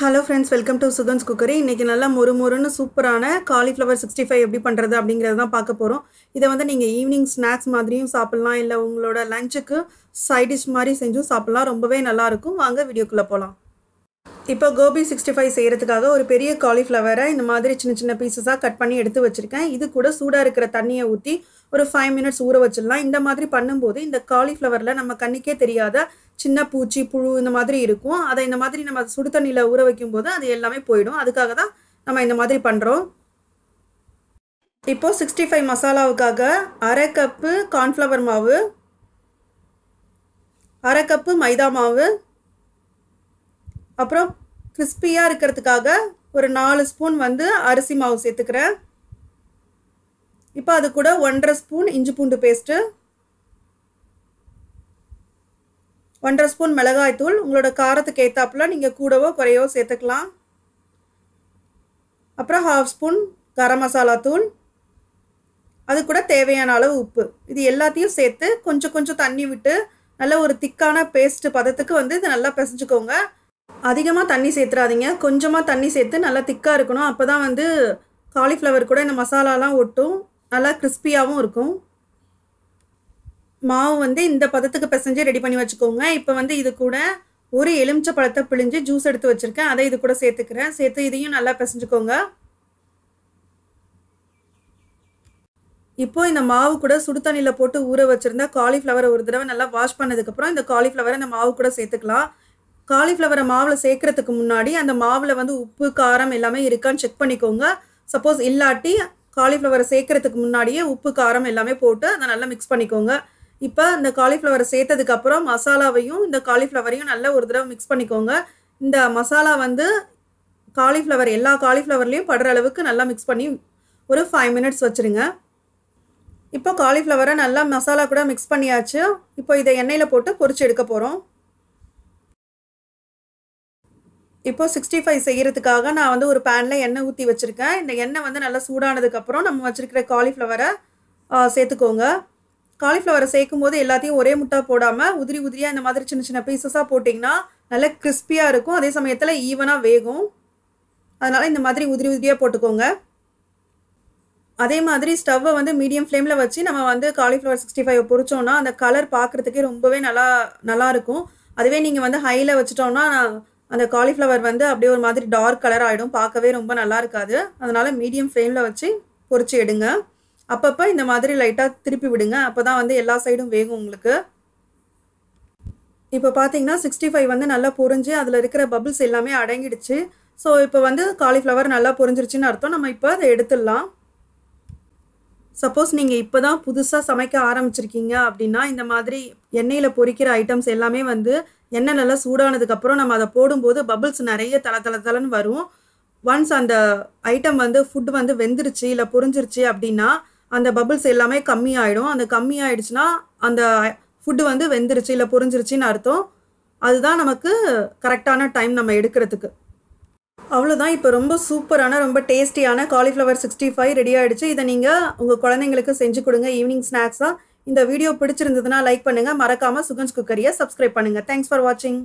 Hello friends welcome to Sugans cookery இன்றைக்கி நல்லா மொறு மொறுன்னு சூப்பரான காலிஃப்ளவர் சிக்ஸ்டி ஃபைவ் எப்படி பண்ணுறது அப்படிங்கிறது தான் பார்க்க போகிறோம் இதை வந்து நீங்கள் ஈவினிங் ஸ்நாக்ஸ் மாதிரியும் சாப்பிட்லாம். இல்லை உங்களோட லஞ்சுக்கு சைடிஷ் மாதிரி செஞ்சும் சாப்பிட்லாம். ரொம்பவே நல்லாயிருக்கும் வாங்க வீடியோக்குள்ளே போகலாம் இப்போ கோபி சிக்ஸ்டி ஃபைவ் செய்கிறதுக்காக ஒரு பெரிய காலிஃப்ளவரை இந்த மாதிரி சின்ன சின்ன பீசஸாக கட் பண்ணி எடுத்து வச்சுருக்கேன். இது கூட சூடாக இருக்கிற தண்ணியை ஊற்றி ஒரு ஃபைவ் மினிட்ஸ் ஊற வச்சிடலாம். இந்த மாதிரி பண்ணும்போது இந்த காலிஃப்ளவரில் நம்ம கண்ணுக்கே தெரியாத சின்ன பூச்சி புழு இந்த மாதிரி இருக்கும். அதை இந்த மாதிரி நம்ம சுடு தண்ணியில் ஊற வைக்கும்போது அது எல்லாமே போயிடும். அதுக்காக தான் நம்ம இந்த மாதிரி பண்ணுறோம் இப்போது சிக்ஸ்டி ஃபைவ் மசாலாவுக்காக அரை கப்பு கார்ன்ஃப்ளவர் மாவு அரை கப்பு மைதா மாவு அப்புறம் கிறிஸ்பியாக இருக்கிறதுக்காக ஒரு நாலு ஸ்பூன் வந்து அரிசி மாவு சேர்த்துக்கிறேன். இப்போ அது கூட ஒன்றரை ஸ்பூன் இஞ்சி பூண்டு பேஸ்ட்டு ஒன்றரை ஸ்பூன் மிளகாய் தூள். உங்களோட காரத்துக்கு ஏற்றாப்புல நீங்கள் கூடவோ குறையவோ சேர்த்துக்கலாம். அப்புறம் ஹாஃப் ஸ்பூன் கரம் மசாலா தூள். அது கூட தேவையான அளவு உப்பு. இது எல்லாத்தையும் சேர்த்து கொஞ்சம் கொஞ்சம் தண்ணி விட்டு நல்ல ஒரு திக்கான பேஸ்ட்டு பதத்துக்கு வந்து இதை நல்லா பிசைஞ்சுக்கோங்க. அதிகமாக தண்ணி சேர்த்துறாதீங்க. கொஞ்சமாக தண்ணி சேர்த்து நல்லா திக்காக இருக்கணும். அப்போ தான் வந்து காலிஃப்ளவர் கூட இந்த மசாலாலாம் ஒட்டும். நல்லா கிறிஸ்பியாகவும் இருக்கும். மாவு வந்து இந்த பதத்துக்கு பிசைஞ்சு ரெடி பண்ணி வச்சுக்கோங்க. இப்போ வந்து இது கூட ஒரு எலுமிச்சை பழத்தை பிழிஞ்சு ஜூஸ் எடுத்து வச்சுருக்கேன். அதை இது கூட சேர்த்துக்கிறேன். சேர்த்து இதையும் நல்லா பிசைஞ்சுக்கோங்க. இப்போ இந்த மாவு கூட சுடு தண்ணியில் போட்டு ஊற வச்சுருந்தா காலிஃப்ளவரை ஒரு தடவை நல்லா வாஷ் பண்ணதுக்கப்புறம் இந்த காலிஃப்ளவரை இந்த மாவு கூட சேர்த்துக்கலாம். காலிஃப்ளவரை மாவில் சேர்க்குறதுக்கு முன்னாடி அந்த மாவில் வந்து உப்பு காரம் எல்லாமே இருக்கான்னு செக் பண்ணிக்கோங்க. சப்போஸ் இல்லாட்டி காலிஃப்ளவரை சேர்க்குறதுக்கு முன்னாடியே உப்பு காரம் எல்லாமே போட்டு அதை நல்லா மிக்ஸ் பண்ணிக்கோங்க. இப்போ இந்த காலிஃப்ளவரை சேர்த்ததுக்கப்புறம் மசாலாவையும் இந்த காலிஃப்ளவரையும் நல்லா ஒரு தடவை மிக்ஸ் பண்ணிக்கோங்க. இந்த மசாலா வந்து காலிஃப்ளவர் எல்லா காலிஃப்ளவர்லேயும் படுற அளவுக்கு நல்லா மிக்ஸ் பண்ணி ஒரு ஃபைவ் மினிட்ஸ் வச்சுருங்க. இப்போ காலிஃப்ளவரை நல்லா மசாலா கூட மிக்ஸ் பண்ணியாச்சு. இப்போ இதை எண்ணெயில் போட்டு பொரிச்சு எடுக்க போகிறோம் இப்போ சிக்ஸ்டி ஃபைவ் செய்கிறதுக்காக நான் வந்து ஒரு பேனில் எண்ணெய் ஊற்றி வச்சுருக்கேன். இந்த எண்ணெய் வந்து நல்லா சூடானதுக்கப்புறம் நம்ம வச்சுருக்கிற காலிஃப்ளவரை சேர்த்துக்கோங்க. காலிஃப்ளவரை சேர்க்கும் போது எல்லாத்தையும் ஒரே முட்டா போடாமல் உதிரி உதிரியாக இந்த மாதிரி சின்ன சின்ன பீசஸாக போட்டிங்கன்னா நல்லா கிறிஸ்பியாக இருக்கும். அதே சமயத்தில் ஈவனாக வேகும். அதனால் இந்த மாதிரி உதிரி உதிரியாக போட்டுக்கோங்க. அதே மாதிரி ஸ்டவ்வை வந்து மீடியம் ஃப்ளேமில் வச்சு நம்ம வந்து காலிஃப்ளவர் சிக்ஸ்டி ஃபைவ் பொறிச்சோன்னா அந்த கலர் பார்க்குறதுக்கே ரொம்பவே நல்லா நல்லாயிருக்கும் அதுவே நீங்கள் வந்து ஹையில் வச்சிட்டோன்னா அந்த காலிஃப்ளவர் வந்து அப்படியே ஒரு மாதிரி டார்க் கலர் ஆகிடும் பார்க்கவே ரொம்ப நல்லா இருக்காது. அதனால் மீடியம் ஃப்ளேமில் வச்சு பொறிச்சு எடுங்க. அப்பப்போ இந்த மாதிரி லைட்டாக திருப்பி விடுங்க. அப்போ தான் வந்து எல்லா சைடும் வேகும் உங்களுக்கு. இப்போ பார்த்தீங்கன்னா சிக்ஸ்டி ஃபைவ் வந்து நல்லா பொரிஞ்சு அதில் இருக்கிற பபிள்ஸ் எல்லாமே அடங்கிடுச்சு. ஸோ இப்போ வந்து காலிஃப்ளவர் நல்லா பொறிஞ்சிருச்சுன்னு அர்த்தம். நம்ம இப்போ அதை எடுத்துடலாம். சப்போஸ் நீங்கள் இப்போ தான் புதுசாக சமைக்க ஆரம்பிச்சிருக்கீங்க அப்படின்னா இந்த மாதிரி எண்ணெயில் பொரிக்கிற ஐட்டம்ஸ் எல்லாமே வந்து எண்ணெய் நல்லா சூடானதுக்கப்புறம் நம்ம அதை போடும்போது பபுள்ஸ் நிறைய தள தள தலைன்னு வரும். ஒன்ஸ் அந்த ஐட்டம் வந்து ஃபுட் வந்து வெந்துருச்சு இல்லை புரிஞ்சிருச்சு அப்படின்னா அந்த பபுள்ஸ் எல்லாமே கம்மி ஆகிடும் அந்த கம்மி ஆயிடுச்சுன்னா அந்த ஃபுட்டு வந்து வெந்துருச்சு இல்லை புரிஞ்சிருச்சின்னு அர்த்தம். அதுதான் நமக்கு கரெக்டான டைம் நம்ம எடுக்கிறதுக்கு. அவ்வளோதான் இப்போ ரொம்ப சூப்பரான ரொம்ப டேஸ்டியான காலிஃப்ளவர் சிக்ஸ்டி ஃபைவ் ரெடி ஆகிடுச்சு இதை நீங்கள் உங்கள் குழந்தைங்களுக்கு செஞ்சு கொடுங்க. ஈவினிங் ஸ்நாக்ஸாக இந்த வீடியோ பிடிச்சிருந்ததுன்னா லைக் பண்ணுங்கள் மறக்காமல் சுகன்ஸ் குக்கரியை சப்ஸ்கிரைப் பண்ணுங்கள் தேங்க்ஸ் ஃபார் வாட்சிங்